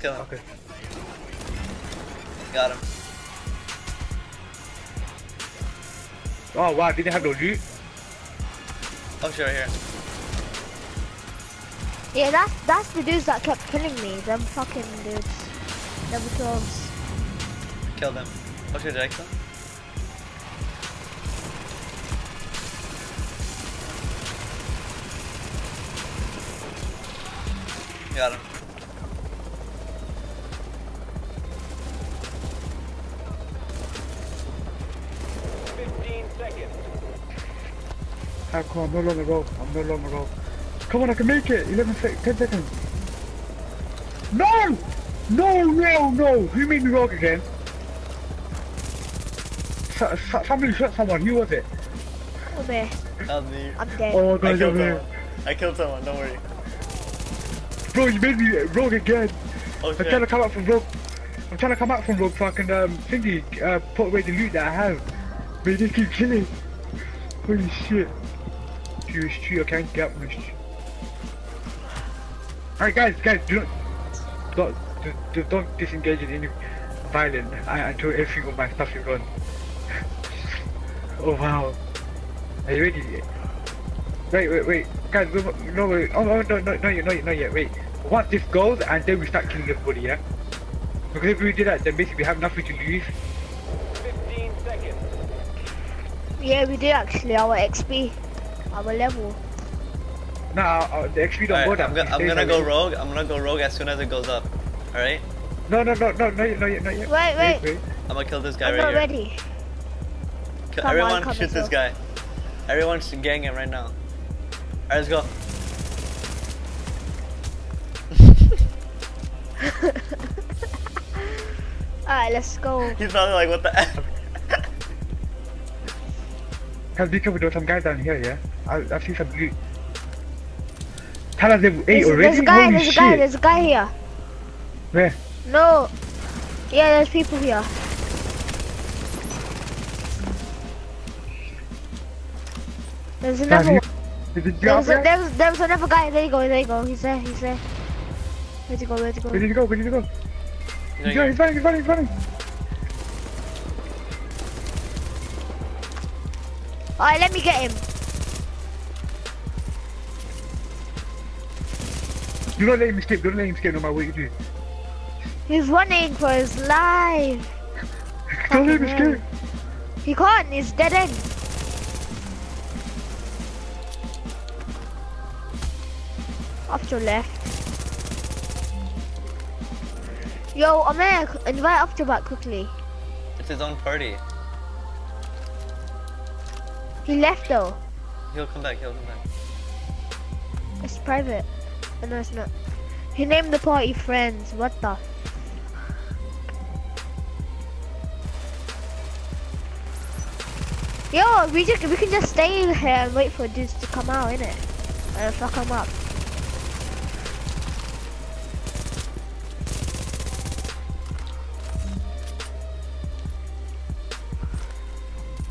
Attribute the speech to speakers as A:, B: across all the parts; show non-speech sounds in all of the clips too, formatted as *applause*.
A: kill him.
B: Okay.
A: Got him.
B: Oh wow, didn't have no loot.
A: Oh shit, right here.
C: Yeah, that's that's the dudes that kept killing me. Them fucking dudes. Level 12s.
A: Killed them. Oh shit, did I kill him? Got him.
B: Come on, no longer roll. I'm no longer roll. Come on, I can make it. 11 seconds, 10 seconds. No! No, no, no! Who made me roll again? So, so, somebody shot someone. Who was it?
C: Oh man,
A: That was me.
C: I'm dead.
B: Oh,
A: I
B: God,
A: killed
B: man.
A: someone. I killed someone, don't worry.
B: Bro, you made me rogue again.
A: Oh
B: I'm trying to come out from rogue. I'm trying to come out from rogue so I can um, thingy, uh, put away the loot that I have. But they just keep killing. Holy shit. You tree, I can't get much. Alright guys, guys, do not, don't, do, do, don't disengage in any violence I, until everything of my stuff is gone. *laughs* oh wow. Are you ready? Wait, wait, wait. Guys, we, no, wait. Oh, oh no, no, no, no, yet, no, yet, not yet. Wait. Once this goes, and then we start killing everybody, yeah? Because if we do that, then basically we have nothing to lose.
D: Fifteen seconds.
C: Yeah, we did actually. Our XP, our level.
B: Nah, uh, the XP don't go
A: Alright,
B: down.
A: I'm, go
B: it
A: I'm gonna go
B: this.
A: rogue. I'm gonna go rogue as soon as it goes up. Alright?
B: No, no, no, no, no, yet, not yet, not yet.
C: Wait, wait.
A: I'm gonna kill this guy
C: I'm
A: right
C: not
A: here.
C: ready.
A: Kill-
C: Come
A: Everyone
C: come
A: shoot this
C: well.
A: guy. Everyone's gang him right now. Alright, let's go. *laughs*
C: Alright, let's go. *laughs*
A: He's probably like, what the F?
B: Guys, be careful, there's some guys down here, yeah? I, I see some loot. Tell us level 8
C: There's,
B: already?
C: there's a guy,
B: Holy
C: there's
B: shit.
C: a guy, there's a guy here.
B: Where?
C: No. Yeah, there's people here. There's another
B: you-
C: one.
B: Is it
C: There's,
B: there?
C: a, there's, there's another guy. There you go, there you go. He's there, he's there. Where'd he go, where'd he
B: Where did
C: go?
B: go? Where did you go?
A: He's
B: He's running, he's running, he's running, he's running.
C: Alright, let me get him.
B: Do not let him escape, don't let him escape no matter what you do.
C: He's running for his life. *laughs*
B: Don't let him
C: Fucking hell.
B: escape.
C: He can't, he's dead end. Off to left. Yo, Amer, invite up to back quickly.
A: It's his own party.
C: He left though.
A: He'll come back, he'll come back.
C: It's private. Oh, no, it's not. He named the party friends. What the? Yo, we just we can just stay in here and wait for dudes to come out, innit? And fuck them up.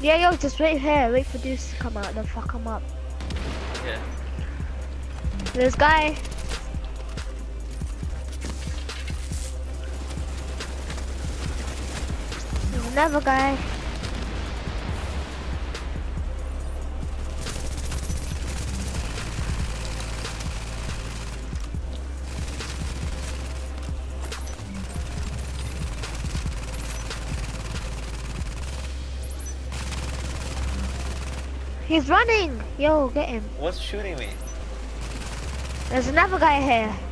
C: Yeah, yo, just wait here, wait for dudes to come out, then fuck them up.
A: Yeah.
C: This guy. Another guy. He's running! Yo, get him.
A: What's shooting me?
C: There's another guy here.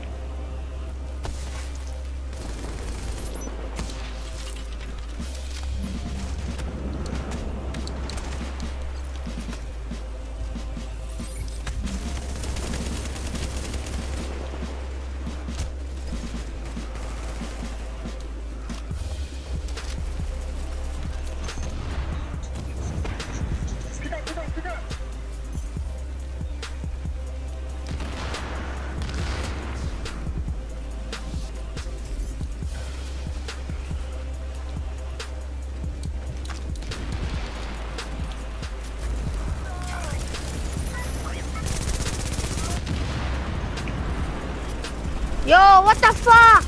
C: What the fuck?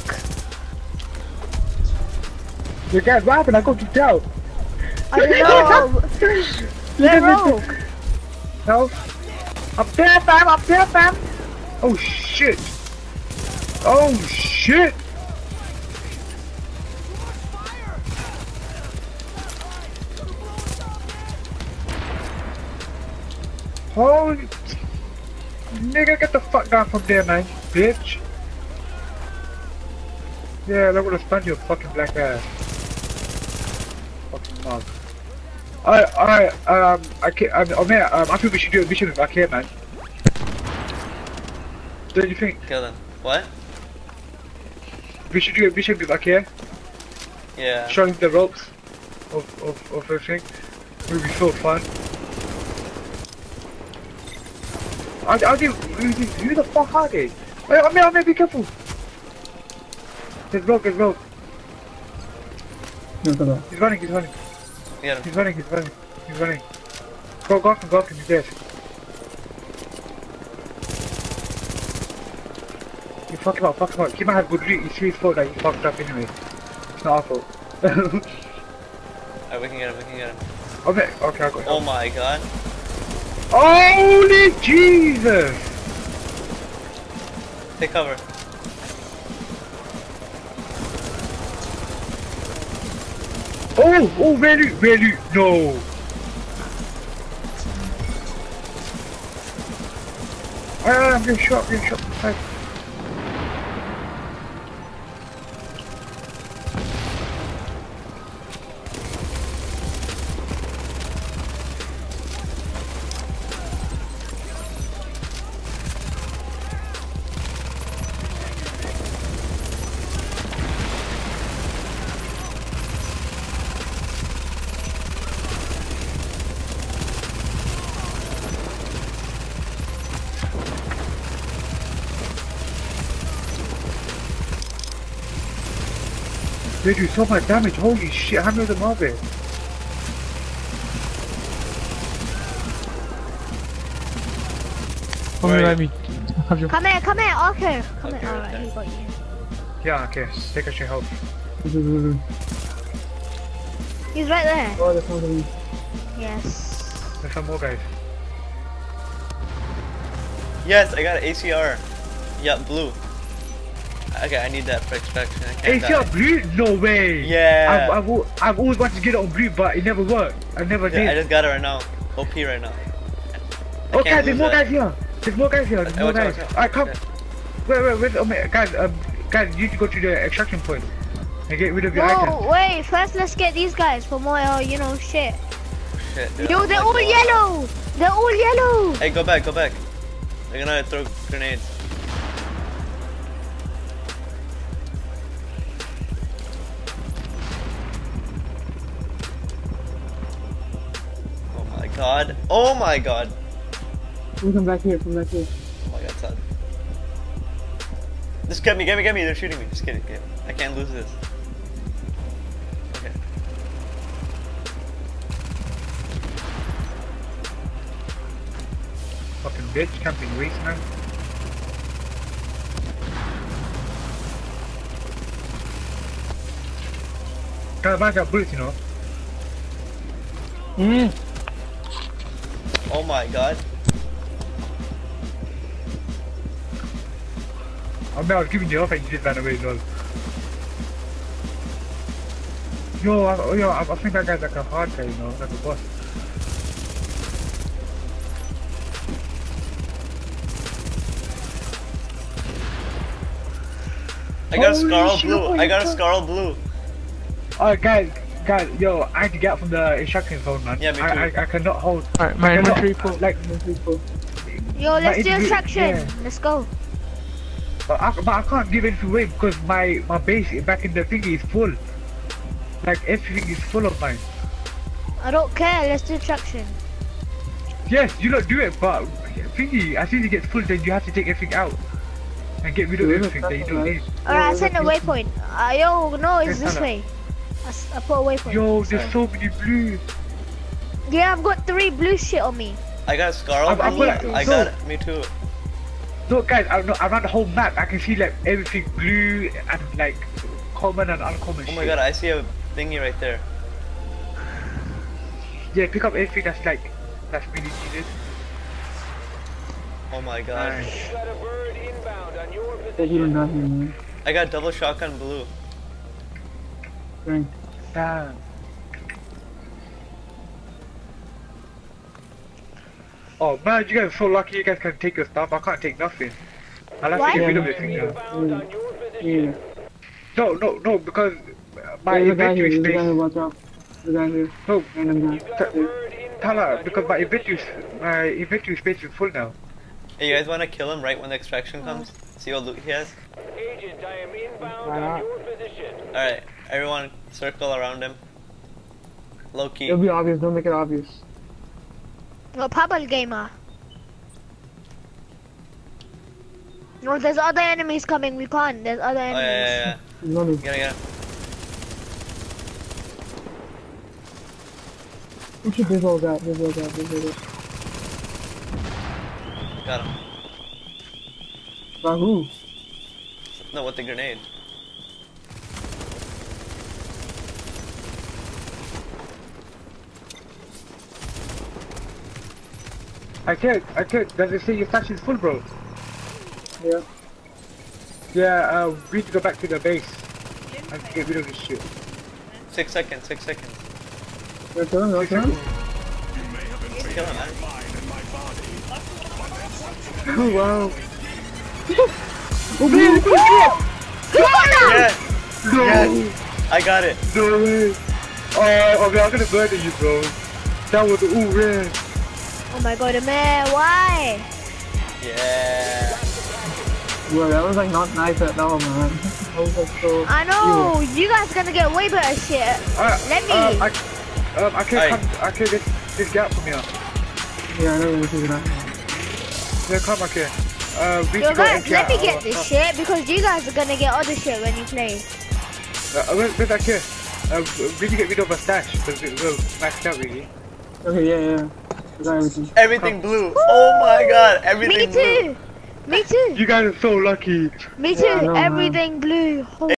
B: You guys, happened? I got kicked out.
C: I *laughs* know. They're rogue.
B: No. Up there, fam. Up there, fam. Oh shit. Oh shit. Holy. Nigga, get the fuck down from there, man. Bitch. Yeah, that would gonna stun your fucking black ass. Fucking mug. Alright, alright, um, I can't, um, oh man, um, I think we should do a mission with Akir, man. Don't you think?
A: Kill them. What?
B: We should do a mission with Akir,
A: Yeah.
B: show him the ropes of, of, of everything. It would be so fun. Are, are they, who, who the fuck are they? Wait, I mean, I mean, be careful. There's rope, he's rope.
E: No, no, no.
B: He's running, he's running,
A: Get him.
B: he's running, he's running, he's running. Go, go, go, go, he's dead. You fuck him up, fuck him up. He might have good loot, it's his fault that he fucked up anyway. It's not our fault.
A: Alright, we can get him, we can get him.
B: Oh, okay, okay, I got him.
A: Oh my god.
B: Holy Jesus!
A: Take cover.
B: Oh, oh, really, really, no. Ah, I'm getting shot, I'm getting shot They do so much damage, holy shit, how many of them are there?
E: Come
A: Where are
E: behind me. Have your.
C: Come here, come here, okay. Come
A: Okay,
C: here. Alright,
A: okay.
C: he got you.
B: Yeah, okay, take us your help.
C: He's right there.
E: Oh, there's one of them.
C: Yes.
B: There's some more guys.
A: Yes, I got an ACR. Yeah, blue. Okay, I need that for extraction. I
B: Hey,
A: can't
B: see
A: die.
B: blue? No way!
A: Yeah.
B: I've, I've, I've always wanted to get it on blue, but it never worked. I never
A: Yeah, I just got it right now. OP right now. I
B: Okay,
A: can't
B: there's more
A: that.
B: guys here. There's more guys here. There's
A: Okay,
B: more
A: watch
B: guys.
A: watch out.
B: Alright, come.
A: Okay.
B: Wait, wait, wait. Oh, my, guys, um, guys, you need to go to the extraction point. point and get rid of your items.
C: No, wait. First, let's get these guys for more, uh, you know, shit.
A: Shit, dude.
C: Yo, they're all yellow. They're all yellow.
A: Hey, go back, go back. They're gonna throw grenades. God. Oh my god.
E: You come back here, come back here.
A: Oh my god, son. Just get me, get me, get me. They're shooting me. Just get it, get it. I can't lose this. Okay.
B: Fucking bitch, camping waste, man. Guys, I got bullets, you know.
E: Mm.
A: Oh my god.
B: I mean, I was giving you off and you just ran away, lol. Yo, I, oh, yo, I, I think that guy's like a hard guy, you know, like a boss.
A: I got a
B: Holy
A: Scarl blue.
B: oh
A: I got a Scarl blue.
B: Alright, guys, guys, yo, I had to get from the instruction zone, man.
A: Yeah, me
B: I,
A: too.
B: I, I cannot hold.
E: Alright, my
B: I cannot-
E: inventory full.
B: Like,
E: inventory full.
C: Yo, let's
B: But
C: do
B: it-
C: extraction.
B: yeah.
C: Let's go.
B: but I, but I can't give anything away because my my base back in the thingy is full. Like everything is full of mine.
C: I don't care. Let's do extraction.
B: Yes, you don't do it, but thingy, as soon as it gets full, then you have to take everything out and get rid of everything that you don't need.
C: Alright, I sent a waypoint. Uh, yo, no, it's
B: Yes,
C: this
B: hello.
C: way. I, s- I put a waypoint.
B: Yo,
C: Sorry.
B: there's so many blue.
C: Yeah, I've got three blue shit on me.
A: I got a Scarl
B: I've- I've
C: got-
A: I got it. Me too.
B: No, guys, I know around the whole map, I can see like everything blue and like common and uncommon.
A: Oh my
B: shit.
A: god, I see a thingy right there.
B: Yeah, pick up everything that's like that's really needed.
A: Oh my god.
B: Nice.
D: Got a bird inbound on your position.
E: down here, man.
A: I got double shotgun blue.
E: Dang.
B: Damn. Oh man, you guys are so lucky you guys can take your stuff. I can't take nothing. I'll have
C: Why?
B: to get rid of
E: Yeah,
B: this thing now.
D: Inbound
E: Yeah.
B: No, no, no, because my
E: There's a guy here,
B: inventory
E: there's a guy here,
B: space.
E: watch out. There's a guy here.
B: No,
E: Random
D: You
E: guy.
D: got a bird inbound
B: Tala, because my inventory, my inventory space is full now.
A: Hey, you guys want to kill him right when the extraction comes? See what loot he has?
D: Agent, I am inbound on your position.
A: Alright, everyone circle around him. Low key.
E: It'll be obvious, don't make it obvious.
C: No, Pablo Gamer. No, there's other enemies coming. We can't. There's other enemies.
A: Oh, yeah, yeah, yeah.
E: There's no need.
A: Get him, get him.
E: Who should this all got? This all got, this all got.
A: Got him.
E: By who?
A: No, with the grenade.
B: I can't, I can't. Does it say your stash is full, bro?
E: Yeah.
B: Yeah, uh, we need to go back to the base and get rid of this shit.
A: Six seconds, six seconds.
E: You're killing, you're killing?
A: Kill him, man.
B: Oh wow. *laughs*
A: Yeah!
B: No,
A: Yes! I got it.
B: no way. Oh, okay, I'm gonna murder you, bro. That was ooh man.
C: Oh my god, man, why?
A: Yeah.
E: Bro, that was like not nice at all, man. *laughs* That was like so...
C: I know you guys are gonna get way better shit.
B: Uh,
C: Let me.
B: Uh, I, um, I can't come. I can't this, this gap from here.
E: Yeah, I know what you're gonna
B: Yeah, come back here. Uh, we
C: Yo guys, let me get
B: our-
C: this shit because you guys are gonna get other shit when you play.
B: Uh, wait, wait back here. Uh, we need to get rid of our stash because we're maxed out really.
E: Okay, yeah, yeah. I got everything.
A: Everything blue. Oh my god, everything blue.
C: Me too. Me too.
B: You guys are so lucky.
C: Me too.
E: Yeah, I know, man.
C: Everything blue.